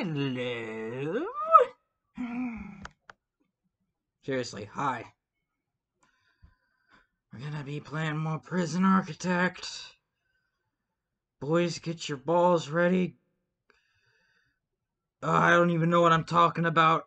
Hello. Seriously, hi. We're gonna be playing more Prison Architect. Boys, get your balls ready. Oh, I don't even know what I'm talking about.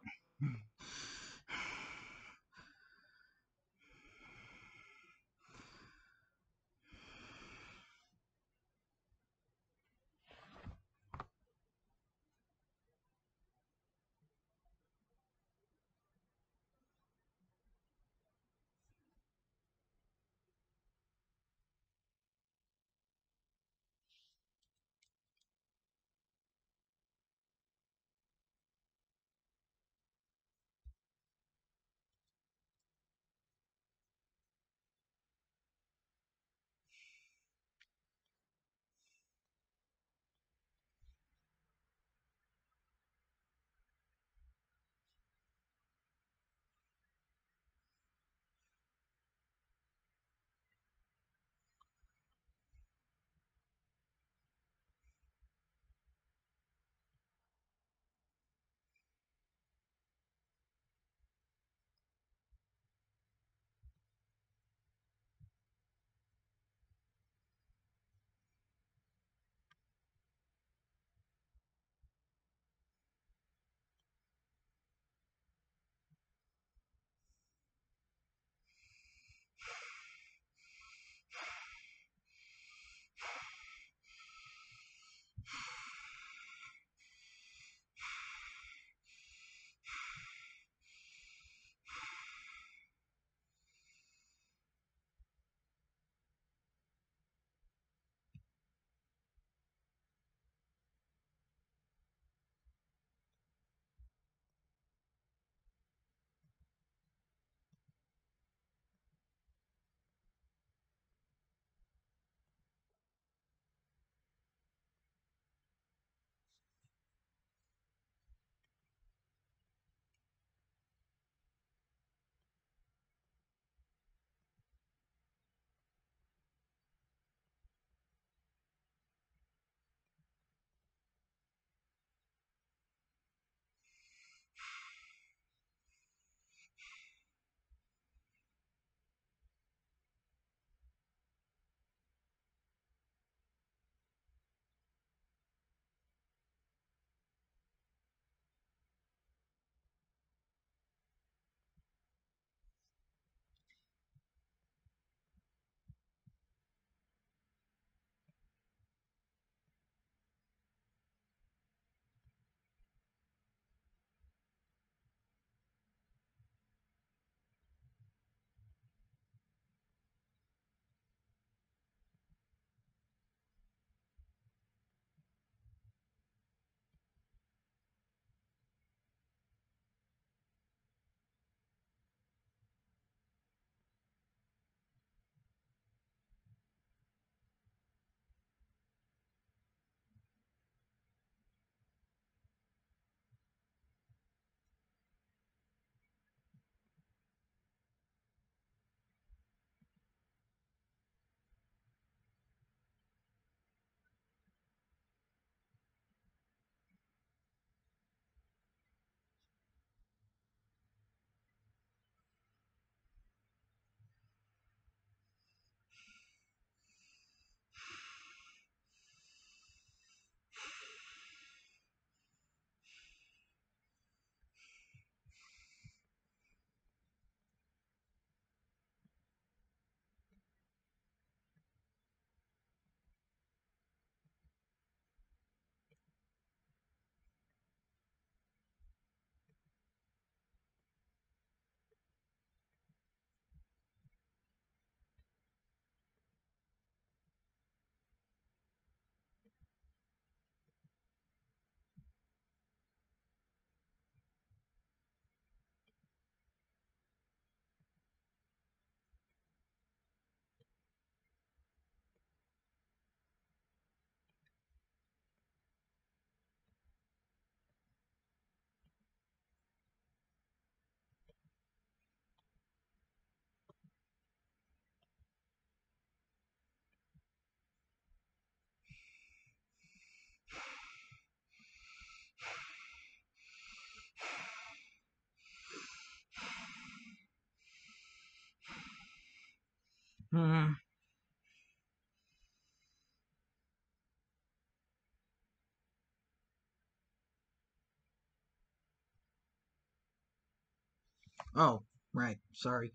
Oh, right. Sorry.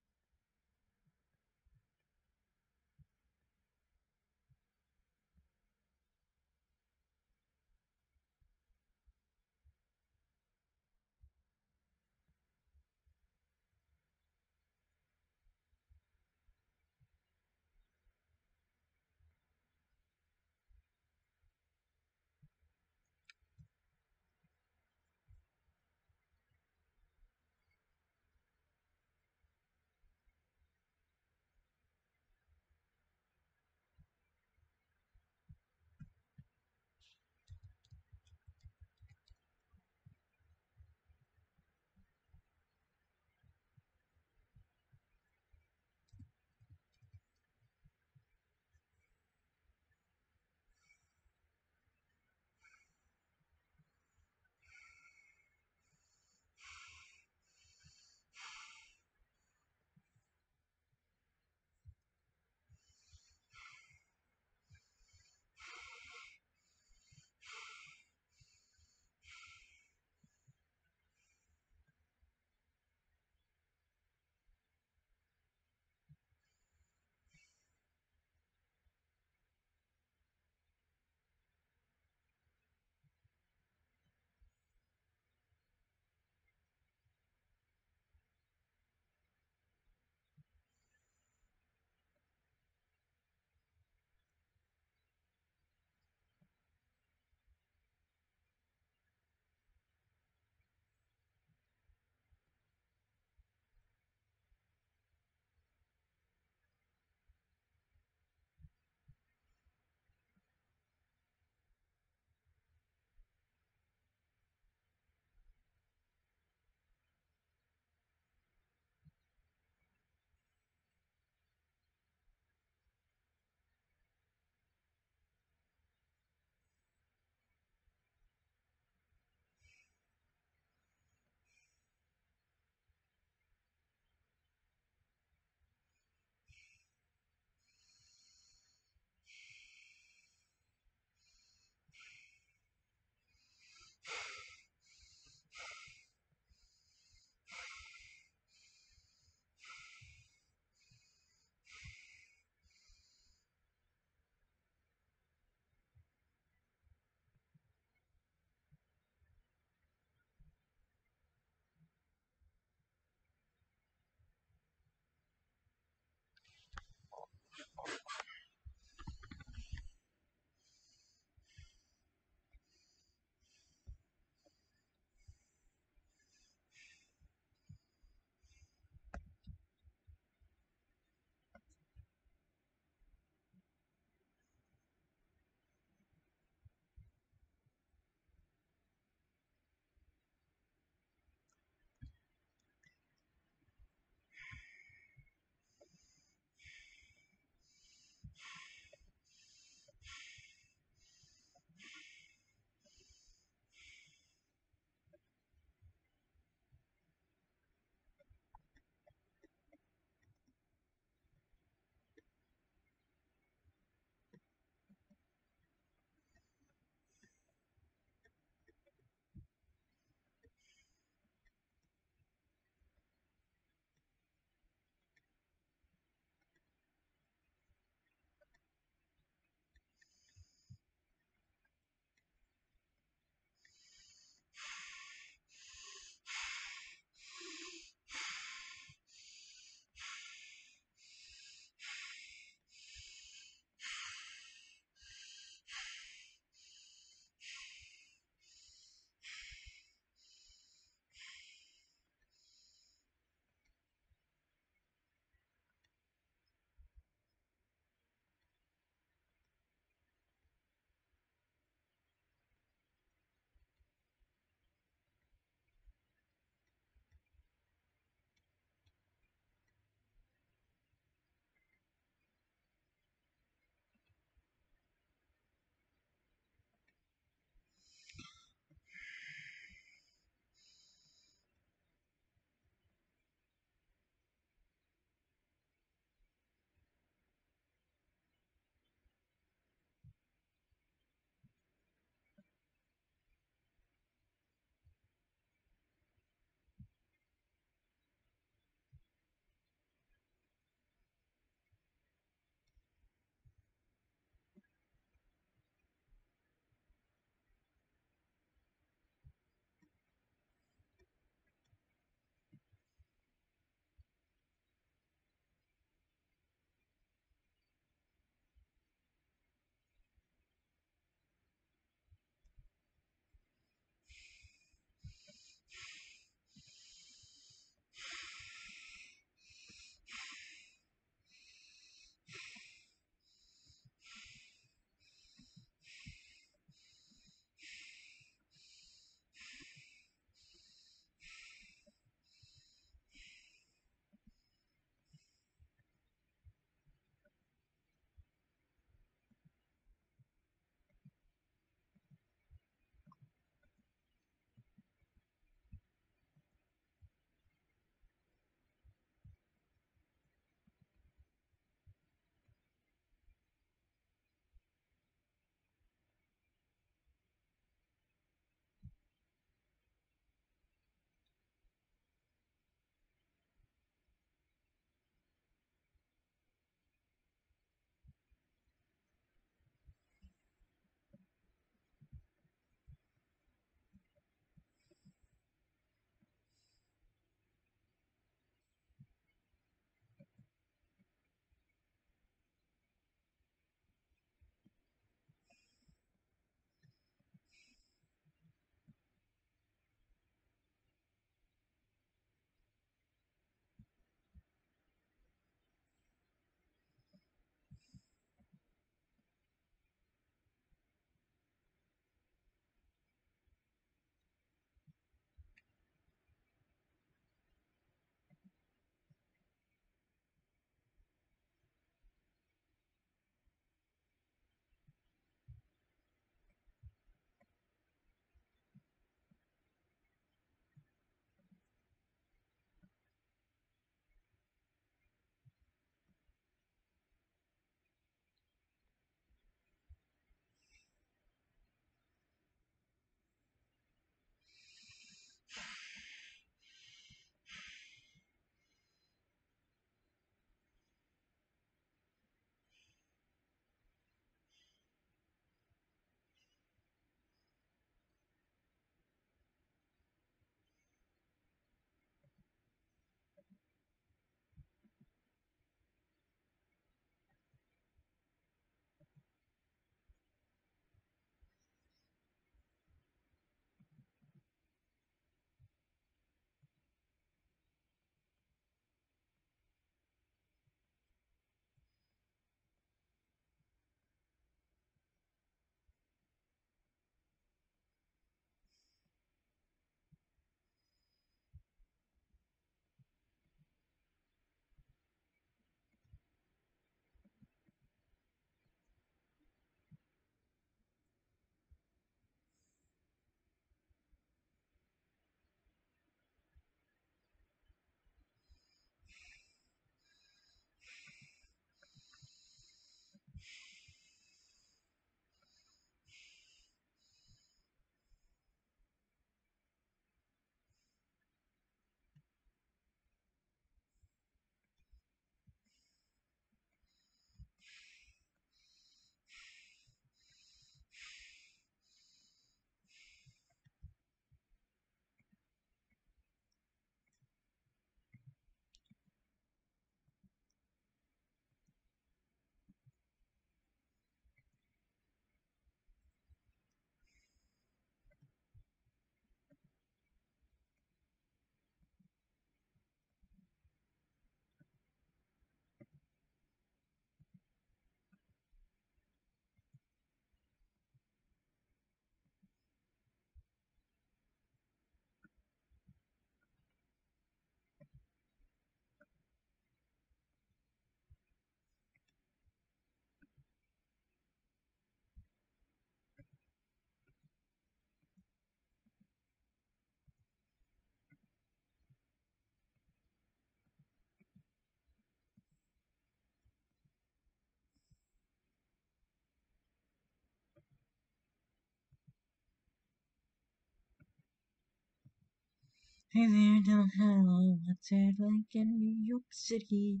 Hey there, tell hello, what's it like in New York City?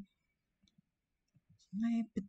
Sniper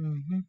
Dralton.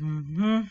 嗯哼。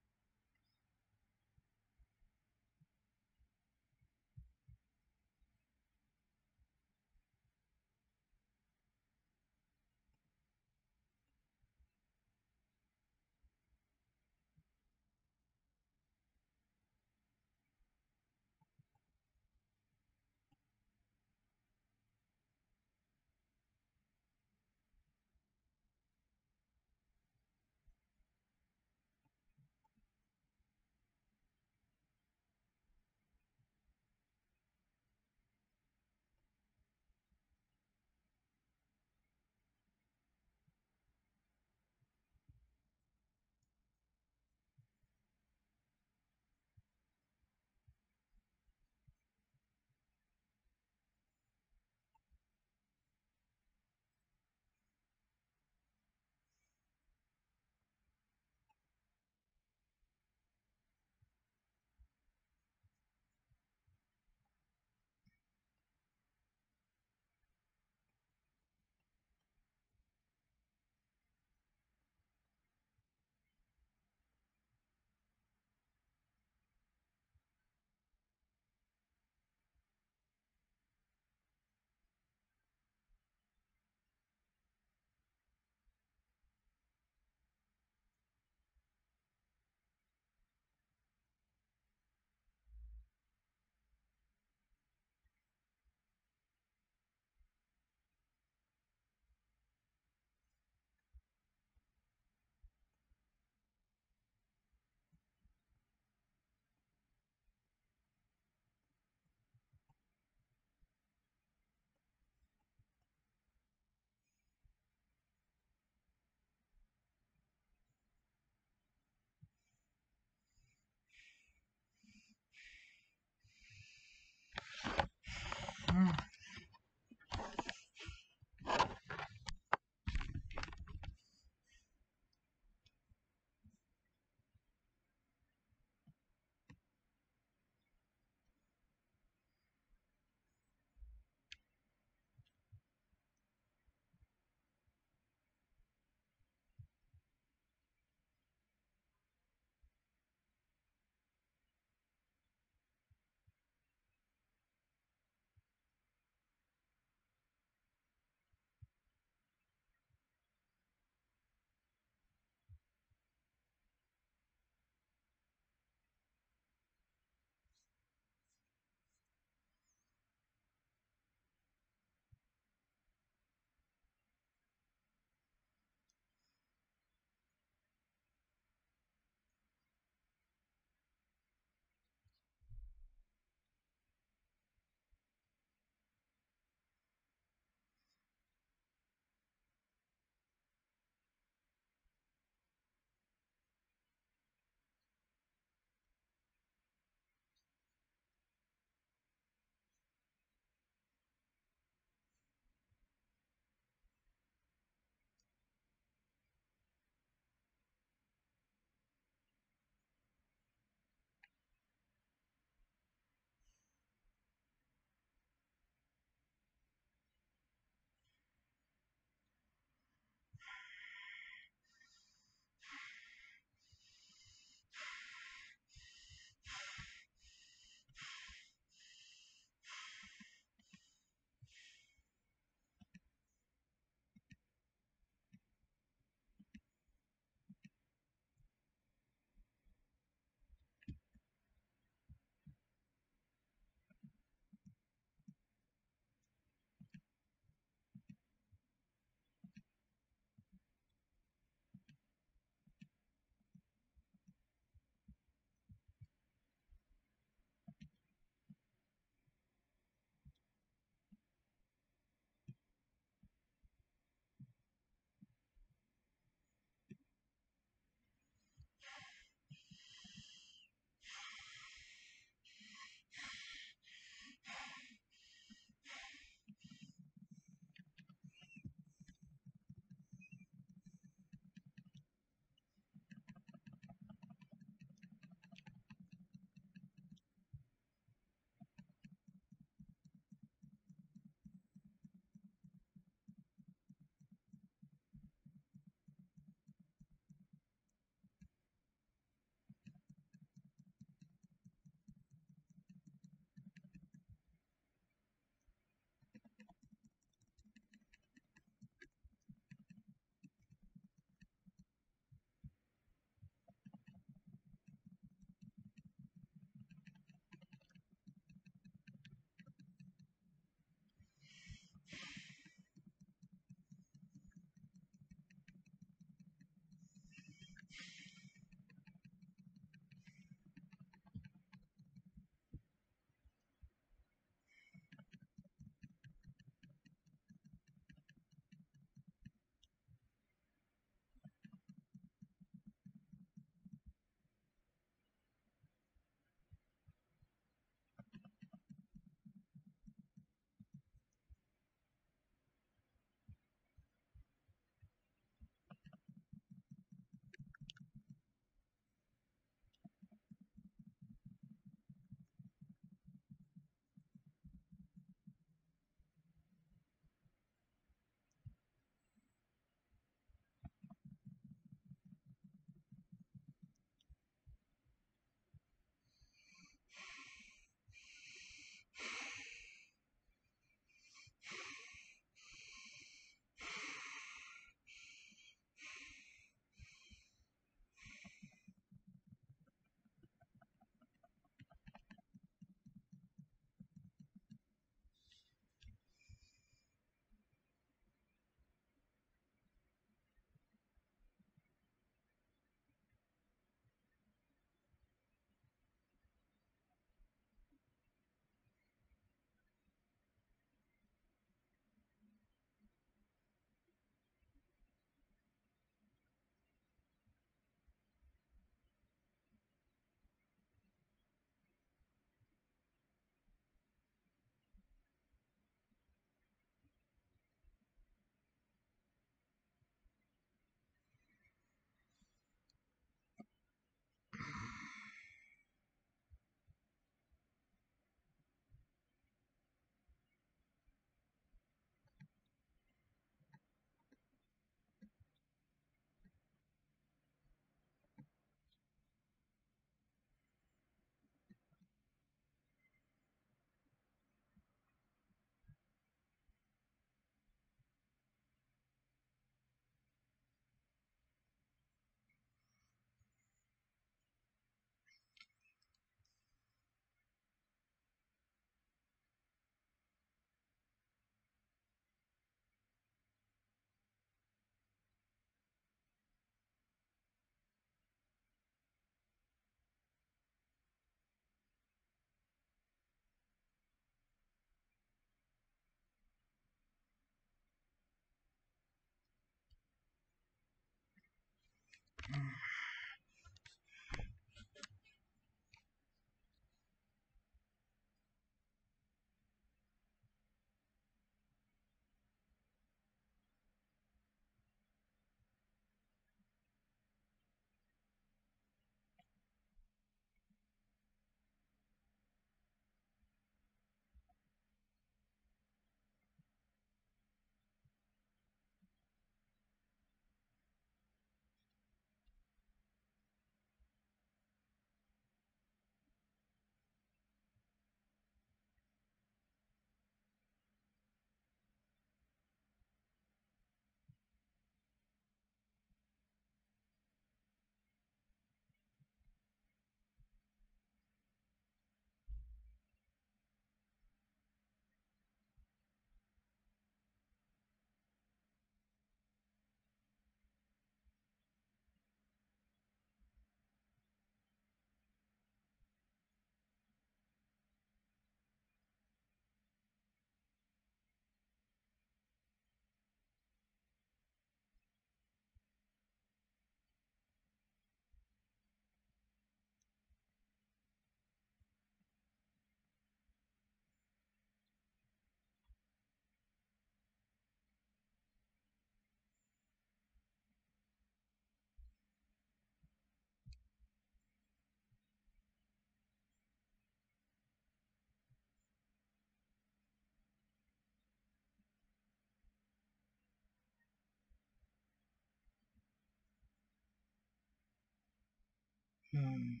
Hmm.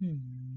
Hmm.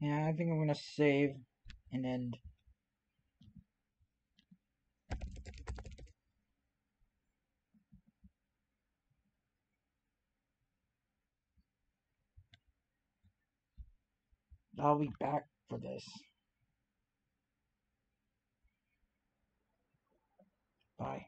Yeah, I think I'm gonna save and end. I'll be back for this. Bye.